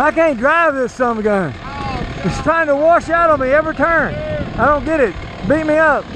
I can't drive this son gun. It's trying to wash out on me every turn. I don't get it. Beat me up.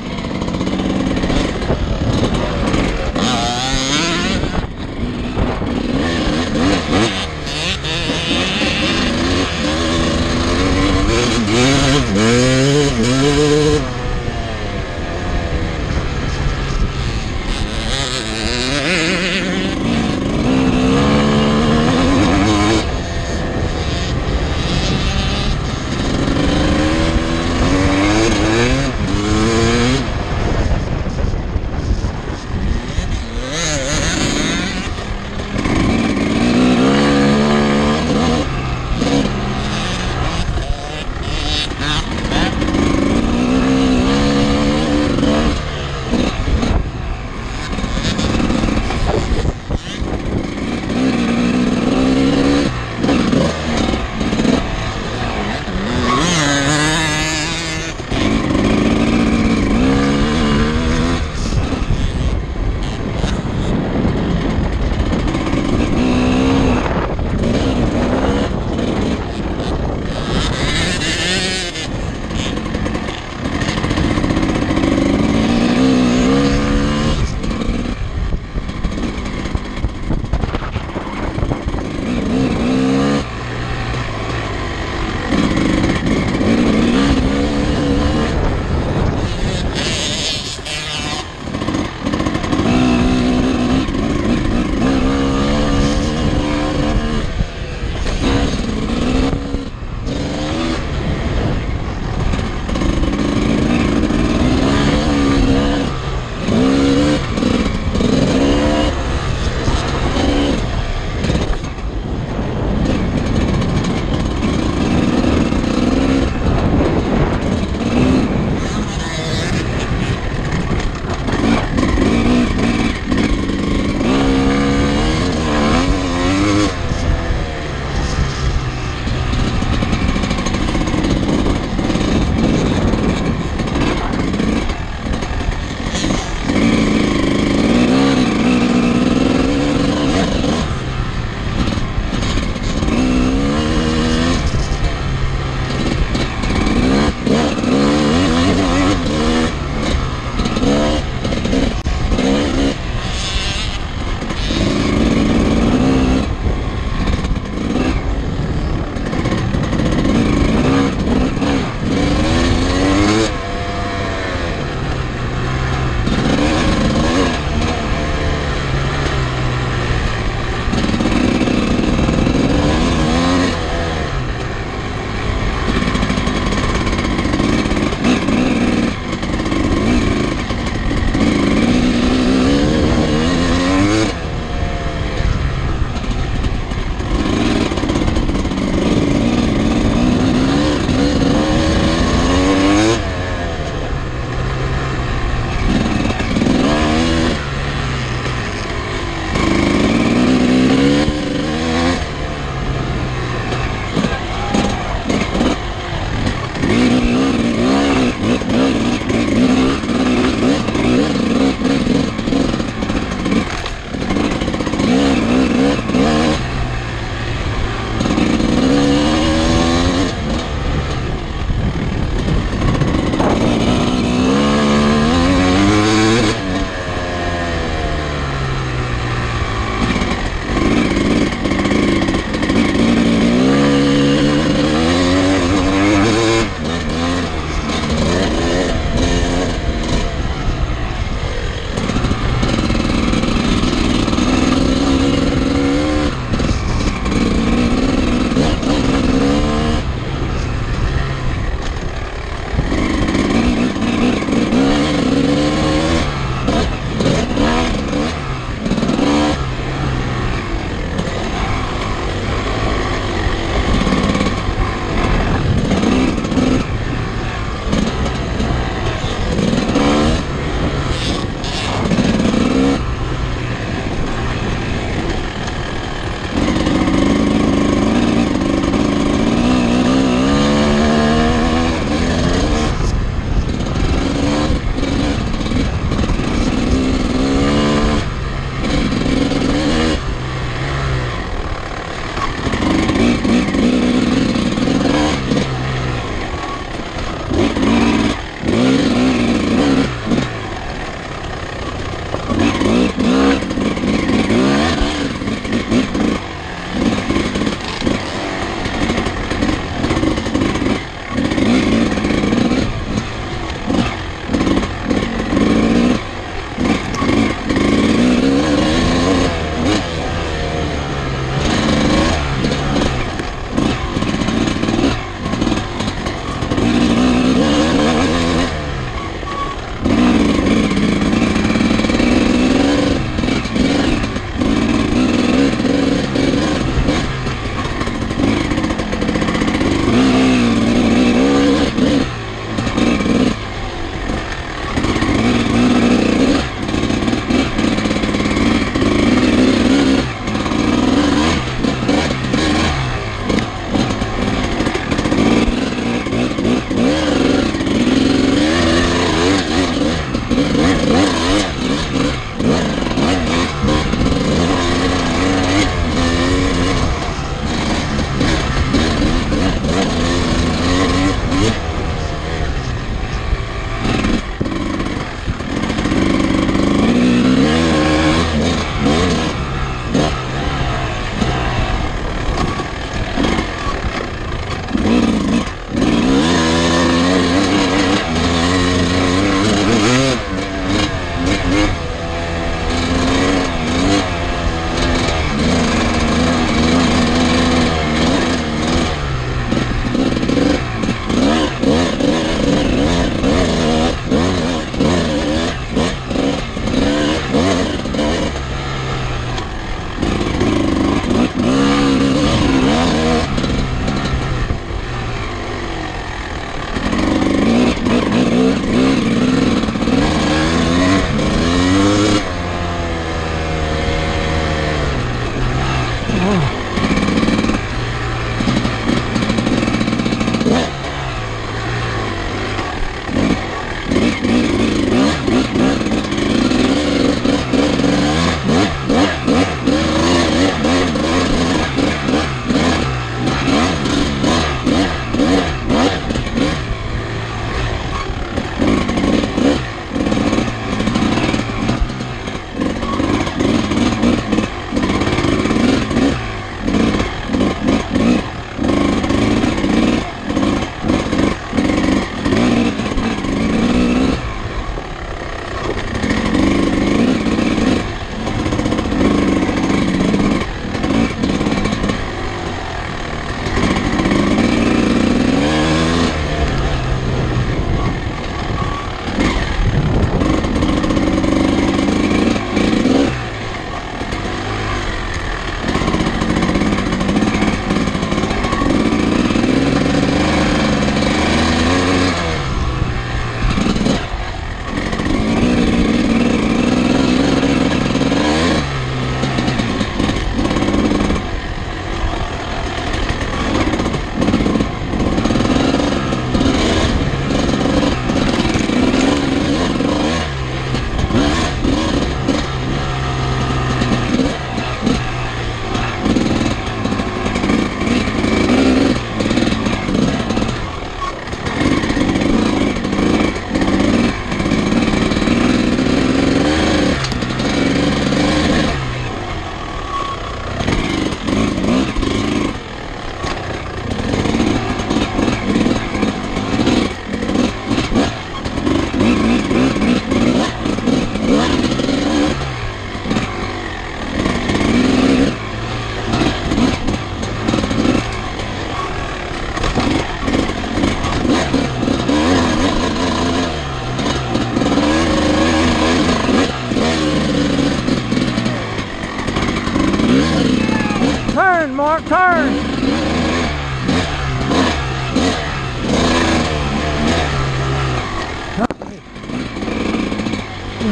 Sharp turn.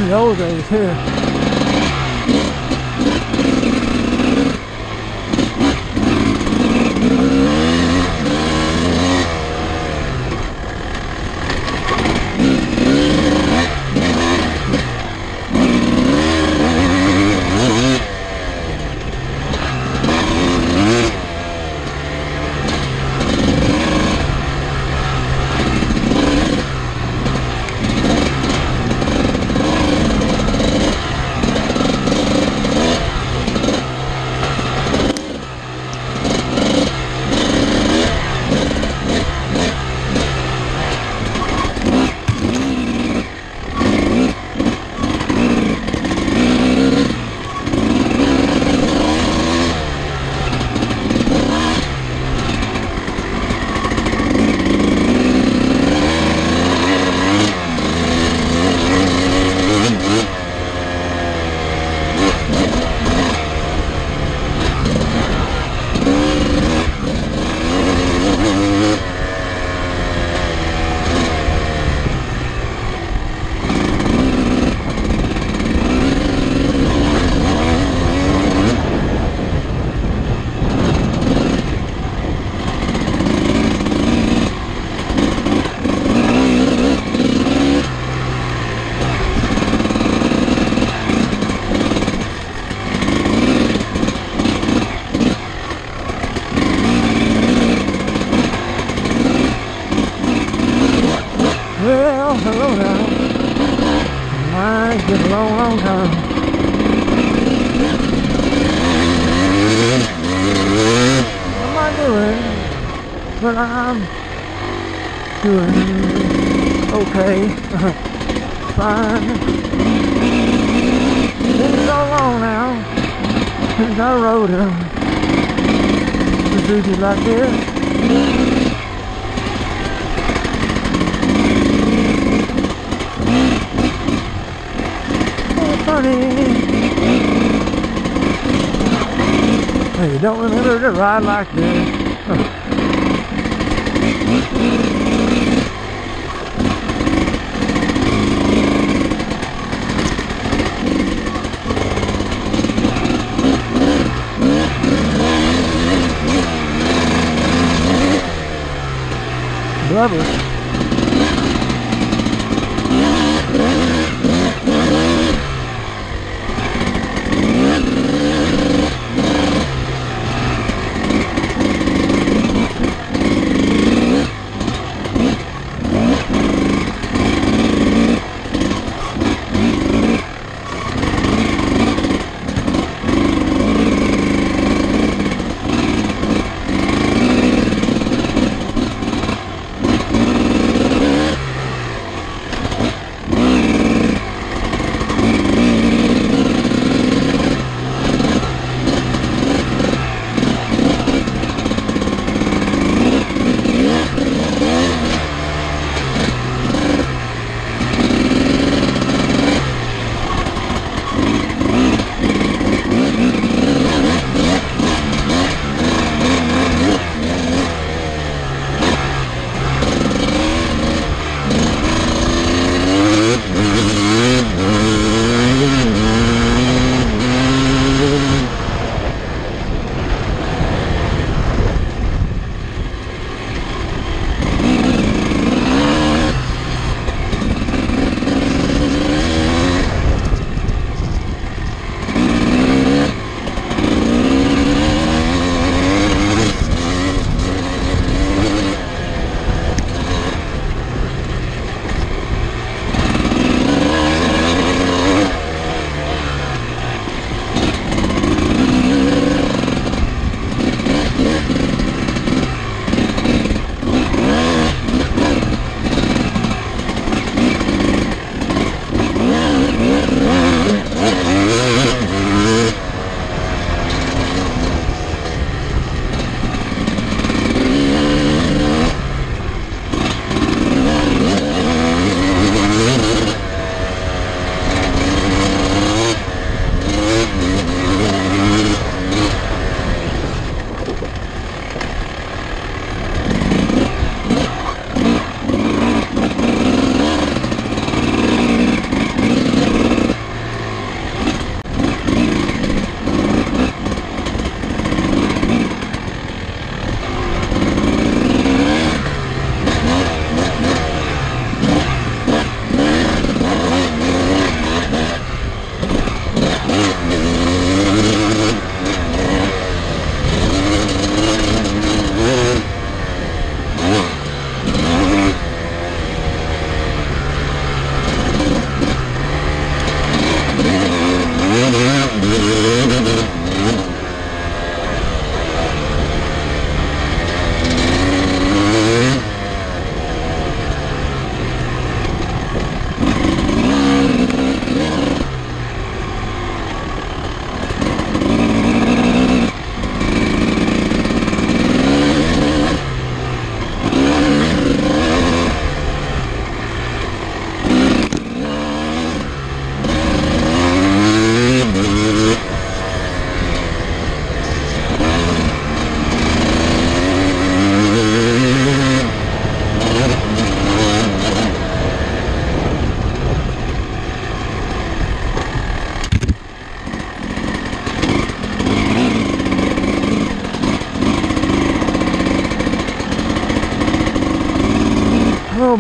The old days here. Okay. Fine. Been so long now since I rode him. Procedures like this. Hey, you don't remember to ride like this. Blubber.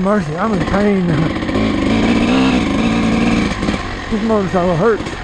Mercy, I'm in pain. this motorcycle hurts.